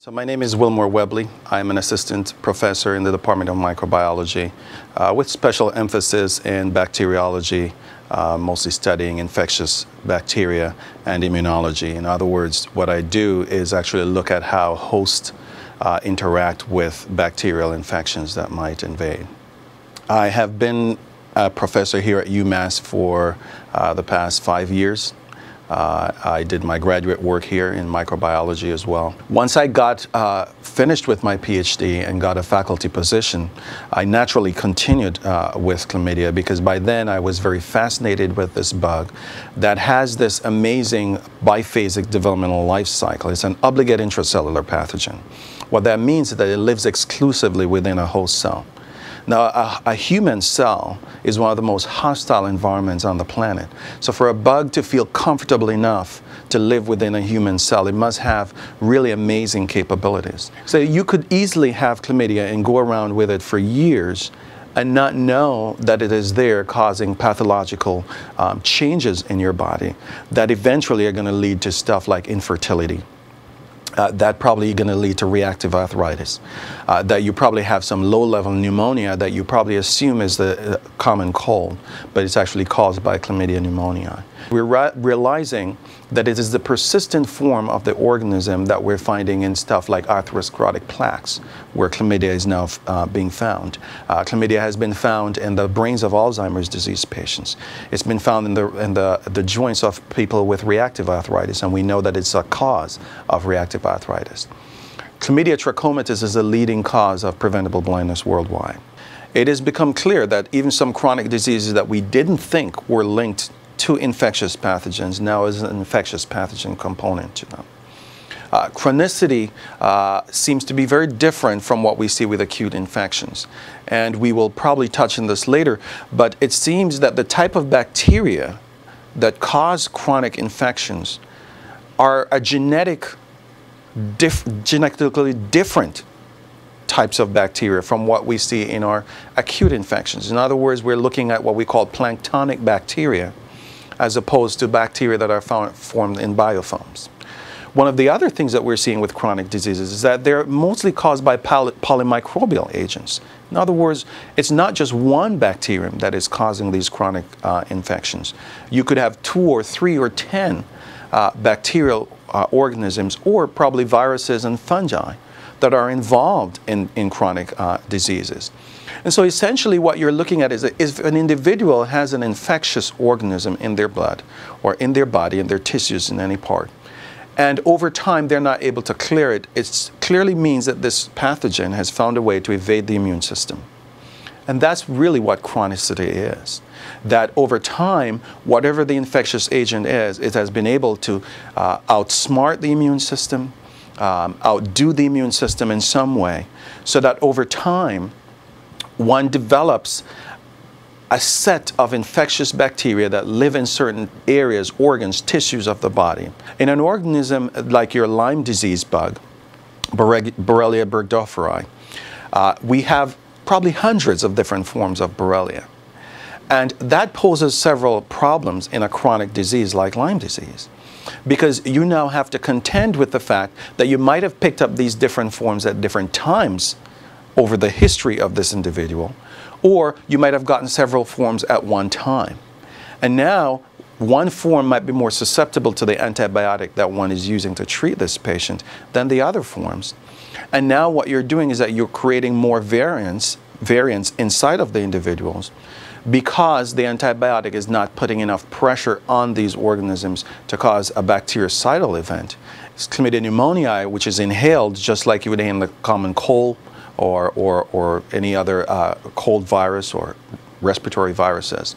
So my name is Wilmore Webley. I'm an assistant professor in the Department of Microbiology uh, with special emphasis in bacteriology, uh, mostly studying infectious bacteria and immunology. In other words, what I do is actually look at how hosts uh, interact with bacterial infections that might invade. I have been a professor here at UMass for uh, the past five years. Uh, I did my graduate work here in microbiology as well. Once I got uh, finished with my PhD and got a faculty position, I naturally continued uh, with chlamydia because by then I was very fascinated with this bug that has this amazing biphasic developmental life cycle. It's an obligate intracellular pathogen. What that means is that it lives exclusively within a host cell. Now, a, a, human cell is one of the most hostile environments on the planet. So for a bug to feel comfortable enough to live within a human cell, it must have really amazing capabilities. So you could easily have chlamydia and go around with it for years and not know that it is there causing pathological um, changes in your body that eventually are going to lead to stuff like infertility uh, that probably going to lead to reactive arthritis. Uh, that you probably have some low-level pneumonia that you probably assume is the uh, common cold, but it's actually caused by chlamydia pneumoniae. We're realizing that it is the persistent form of the organism that we're finding in stuff like atherosclerotic plaques, where chlamydia is now uh, being found. Uh, chlamydia has been found in the brains of Alzheimer's disease patients. It's been found in the, in the, the joints of people with reactive arthritis, and we know that it's a cause of reactive arthritis. Chlamydia trachomatis is the leading cause of preventable blindness worldwide. It has become clear that even some chronic diseases that we didn't think were linked to infectious pathogens now is an infectious pathogen component to them. Uh, chronicity uh, seems to be very different from what we see with acute infections. And we will probably touch on this later, but it seems that the type of bacteria that cause chronic infections are a genetic, genetically different types of bacteria from what we see in our acute infections. In other words, we're looking at what we call planktonic bacteria as opposed to bacteria that are found, formed in biofilms. One of the other things that we're seeing with chronic diseases is that they're mostly caused by poly polymicrobial agents. In other words, it's not just one bacterium that is causing these chronic uh, infections. You could have two or three or ten uh, bacterial uh, organisms or probably viruses and fungi that are involved in, in chronic uh, diseases. And so essentially what you're looking at is if an individual has an infectious organism in their blood or in their body, in their tissues, in any part, and over time they're not able to clear it, it clearly means that this pathogen has found a way to evade the immune system. And that's really what chronicity is. That over time, whatever the infectious agent is, it has been able to uh, outsmart the immune system, um, outdo the immune system in some way, so that over time, one develops a set of infectious bacteria that live in certain areas, organs, tissues of the body. In an organism like your Lyme disease bug, Borrelia burgdorferi, uh, we have probably hundreds of different forms of Borrelia. And that poses several problems in a chronic disease like Lyme disease. Because you now have to contend with the fact that you might have picked up these different forms at different times over the history of this individual, or you might have gotten several forms at one time. And now, one form might be more susceptible to the antibiotic that one is using to treat this patient than the other forms. And now what you're doing is that you're creating more variants, variants inside of the individuals because the antibiotic is not putting enough pressure on these organisms to cause a bactericidal event. It's chlamydia pneumoniae, which is inhaled just like you would inhale the common cold or, or, or any other uh, cold virus or respiratory viruses.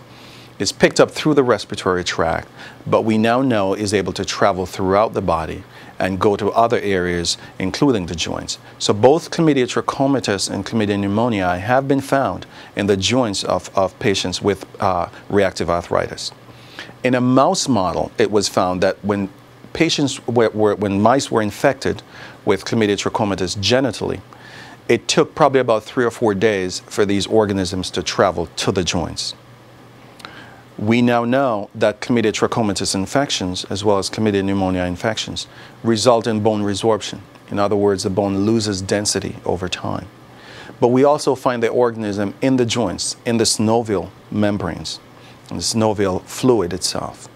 It's picked up through the respiratory tract, but we now know is able to travel throughout the body and go to other areas, including the joints. So both chlamydia trachomatis and chlamydia pneumoniae have been found in the joints of, of patients with uh, reactive arthritis. In a mouse model, it was found that when patients were, were, when mice were infected with chlamydia trachomatis genitally, it took probably about three or four days for these organisms to travel to the joints. We now know that chlamydia trachomatis infections, as well as chlamydia pneumonia infections, result in bone resorption In other words, the bone loses density over time. But we also find the organism in the joints, in the synovial membranes, in the synovial fluid itself.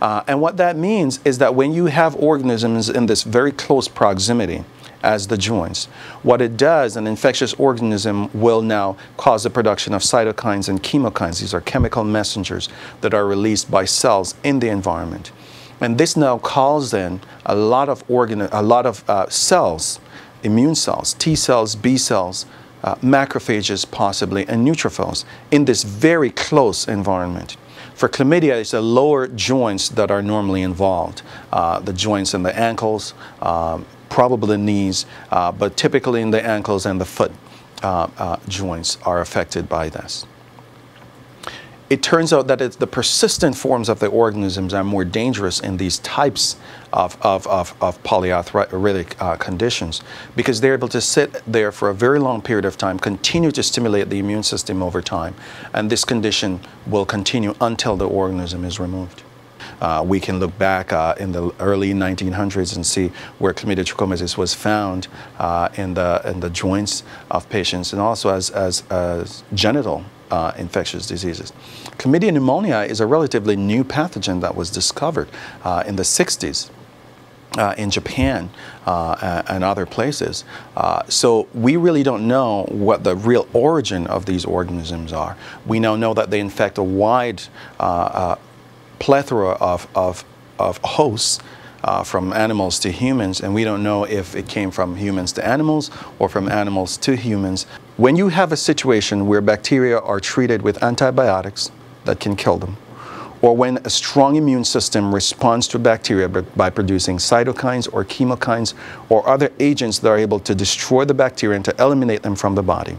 Uh, and what that means is that when you have organisms in this very close proximity, as the joints. What it does, an infectious organism will now cause the production of cytokines and chemokines. These are chemical messengers that are released by cells in the environment. And this now calls in a lot of organ, a lot of uh, cells, immune cells, T cells, B cells, uh, macrophages possibly, and neutrophils in this very close environment. For chlamydia, it's the lower joints that are normally involved, uh, the joints in the ankles, um, probably knees, uh, but typically in the ankles and the foot uh, uh, joints are affected by this it turns out that the persistent forms of the organisms are more dangerous in these types of, of, of, of polyarthritic uh, conditions because they're able to sit there for a very long period of time, continue to stimulate the immune system over time, and this condition will continue until the organism is removed. Uh, we can look back uh, in the early 1900s and see where chlamydia trachomatis was found uh, in, the, in the joints of patients and also as, as, as genital uh, infectious diseases. Chlamydia pneumonia is a relatively new pathogen that was discovered uh, in the 60s. Uh, in Japan uh, and other places. Uh, so we really don't know what the real origin of these organisms are. We now know that they infect a wide uh, plethora of, of, of hosts uh, from animals to humans, and we don't know if it came from humans to animals or from animals to humans. When you have a situation where bacteria are treated with antibiotics that can kill them, or when a strong immune system responds to bacteria by producing cytokines or chemokines or other agents that are able to destroy the bacteria and to eliminate them from the body,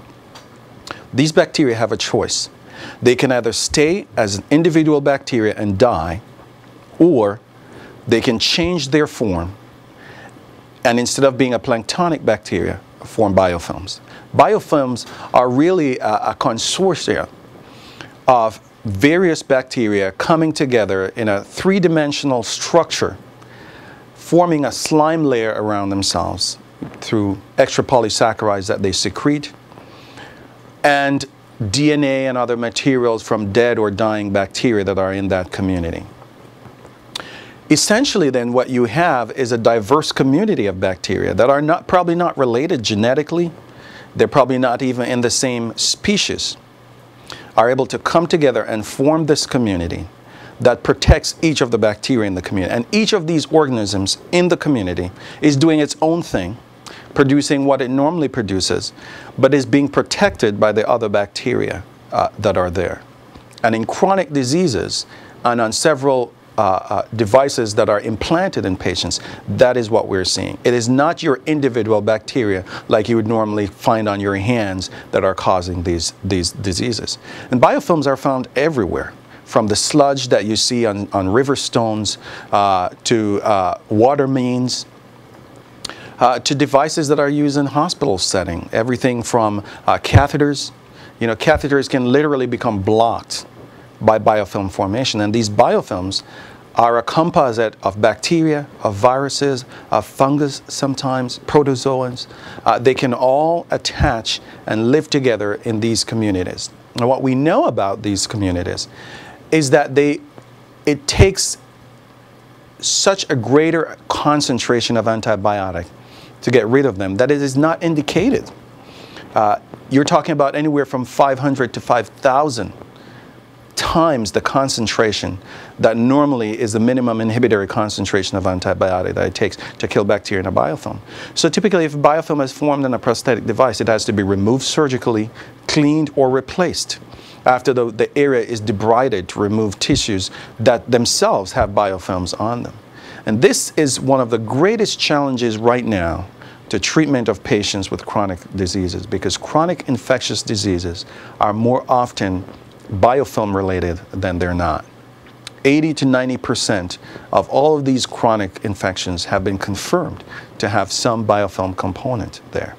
these bacteria have a choice. They can either stay as an individual bacteria and die, or they can change their form and instead of being a planktonic bacteria, form biofilms. Biofilms are really a, a consortia of various bacteria coming together in a three-dimensional structure, forming a slime layer around themselves through extra polysaccharides that they secrete, and DNA and other materials from dead or dying bacteria that are in that community. Essentially then what you have is a diverse community of bacteria that are not probably not related genetically, they're probably not even in the same species, are able to come together and form this community that protects each of the bacteria in the community. And each of these organisms in the community is doing its own thing, producing what it normally produces, but is being protected by the other bacteria uh, that are there. And in chronic diseases and on several uh, uh, devices that are implanted in patients, that is what we're seeing. It is not your individual bacteria like you would normally find on your hands that are causing these, these diseases. And biofilms are found everywhere from the sludge that you see on, on river stones uh, to uh, water mains, uh, to devices that are used in hospital setting. Everything from uh, catheters. You know, catheters can literally become blocked by biofilm formation. And these biofilms are a composite of bacteria, of viruses, of fungus sometimes, protozoans. Uh, they can all attach and live together in these communities. And what we know about these communities is that they, it takes such a greater concentration of antibiotic to get rid of them That is not indicated. Uh, you're talking about anywhere from 500 to 5,000 times the concentration that normally is the minimum inhibitory concentration of antibiotic that it takes to kill bacteria in a biofilm. So typically if biofilm is formed in a prosthetic device, it has to be removed surgically, cleaned, or replaced after the, the area is debrided to remove tissues that themselves have biofilms on them. And this is one of the greatest challenges right now to treatment of patients with chronic diseases because chronic infectious diseases are more often biofilm related than they're not. 80 to 90% of all of these chronic infections have been confirmed to have some biofilm component there.